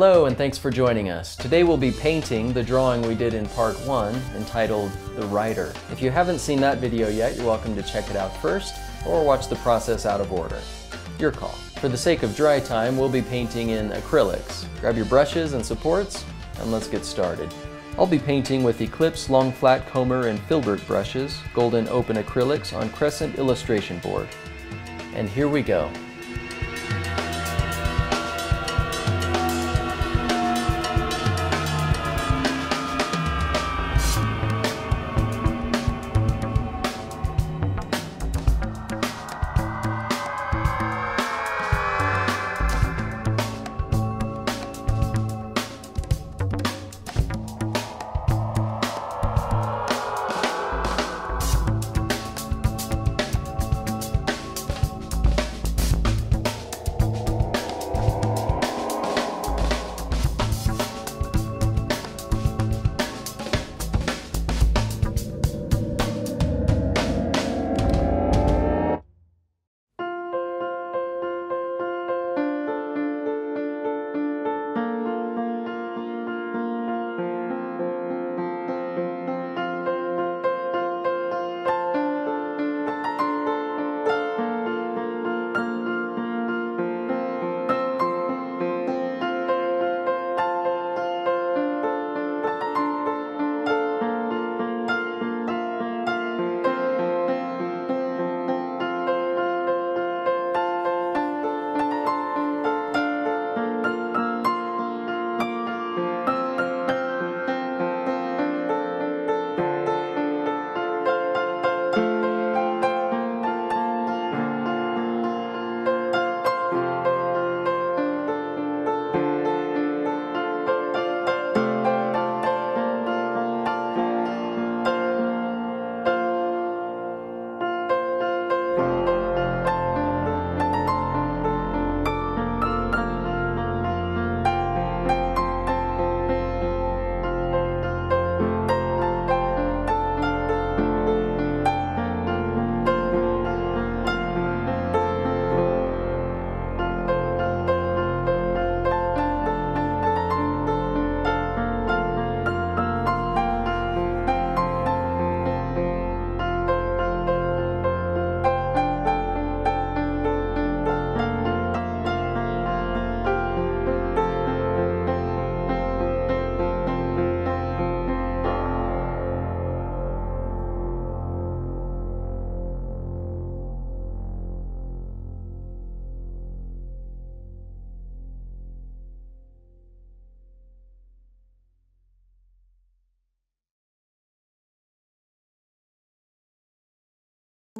Hello and thanks for joining us. Today we'll be painting the drawing we did in part one entitled The Rider. If you haven't seen that video yet, you're welcome to check it out first or watch the process out of order. Your call. For the sake of dry time, we'll be painting in acrylics. Grab your brushes and supports and let's get started. I'll be painting with Eclipse Long Flat Comber and Filbert brushes, golden open acrylics on Crescent illustration board. And here we go.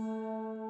Música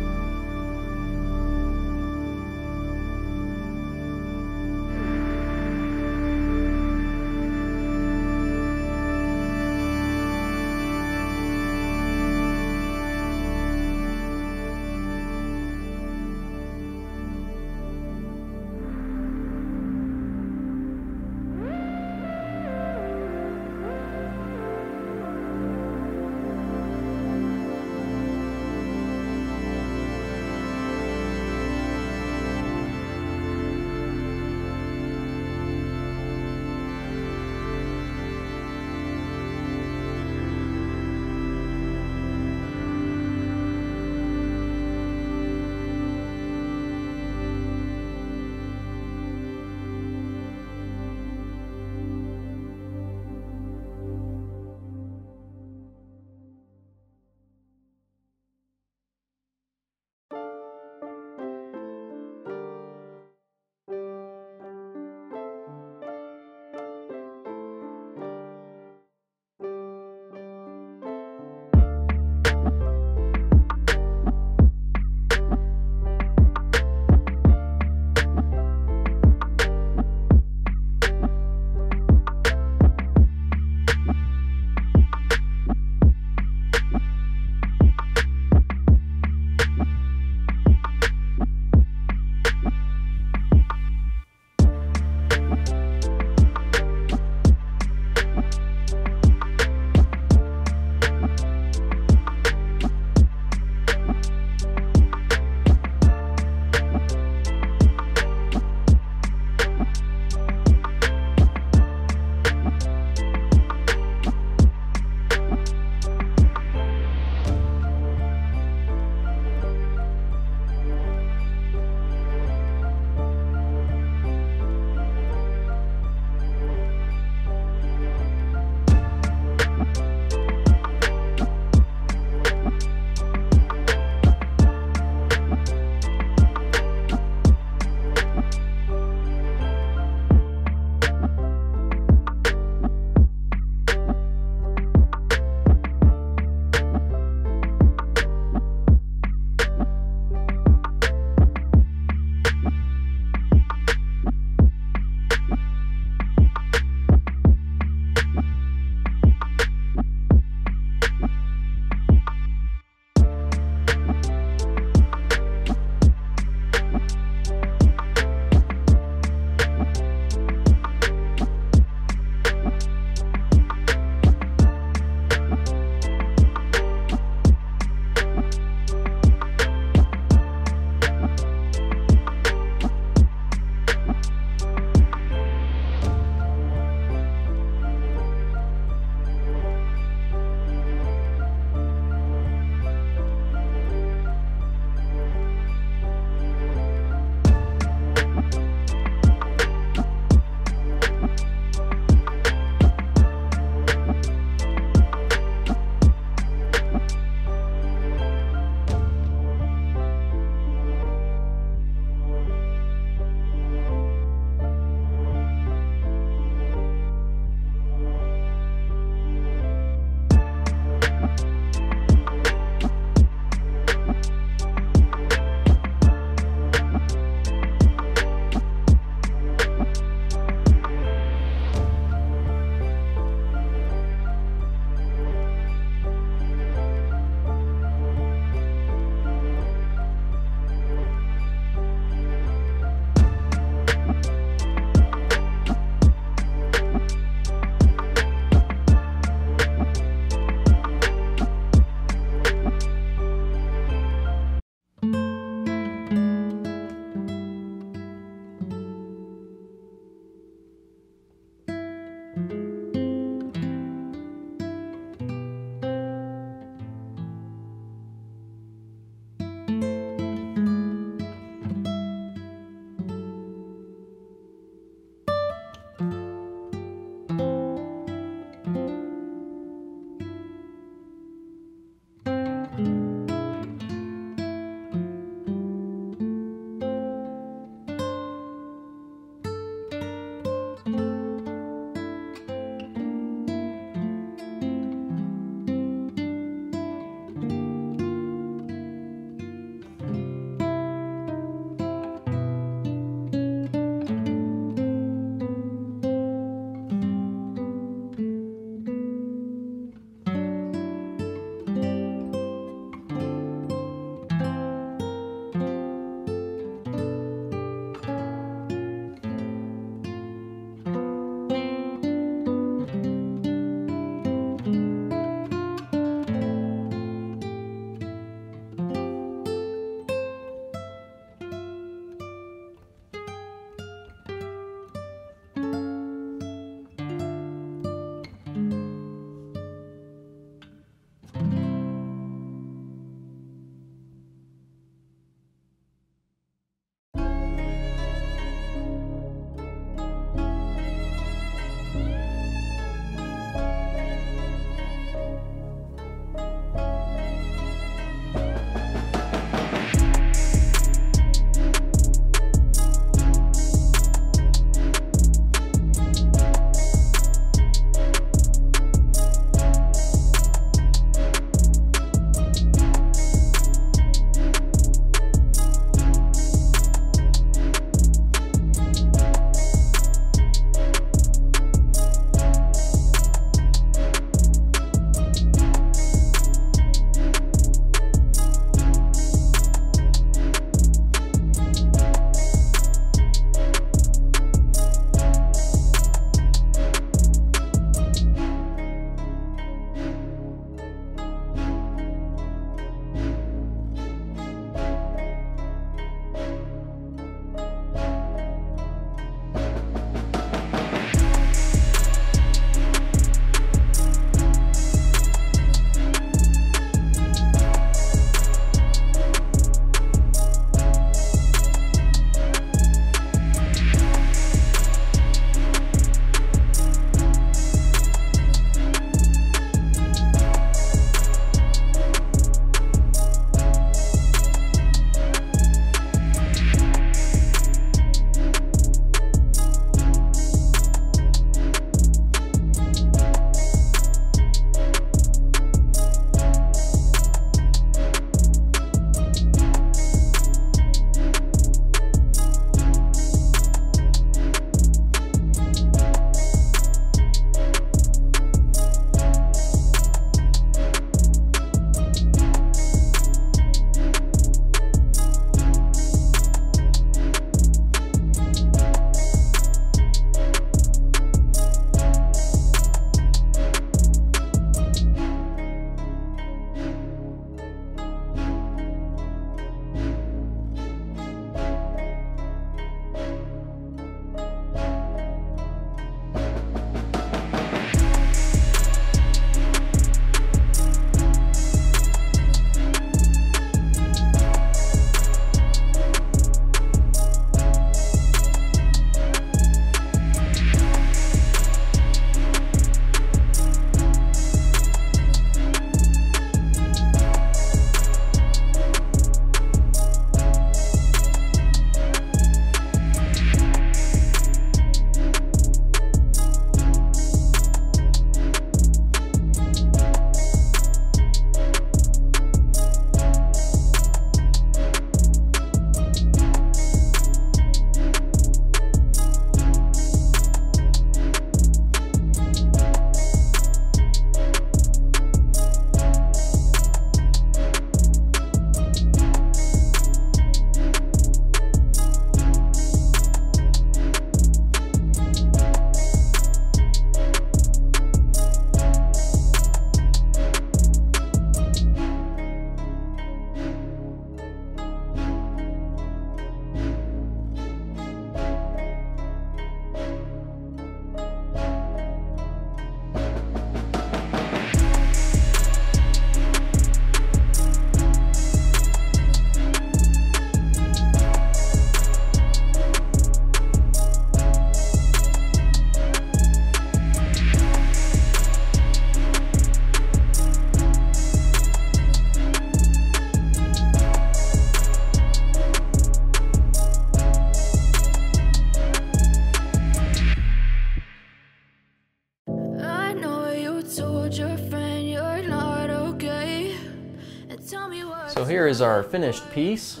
is our finished piece.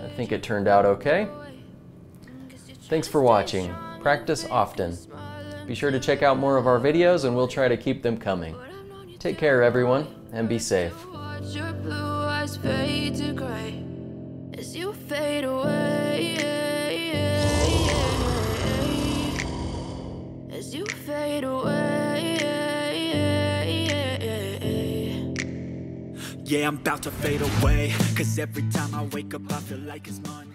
I think it turned out okay. Thanks for watching. Practice often. Be sure to check out more of our videos and we'll try to keep them coming. Take care everyone and be safe. Yeah, I'm about to fade away. Cause every time I wake up I feel like it's Monday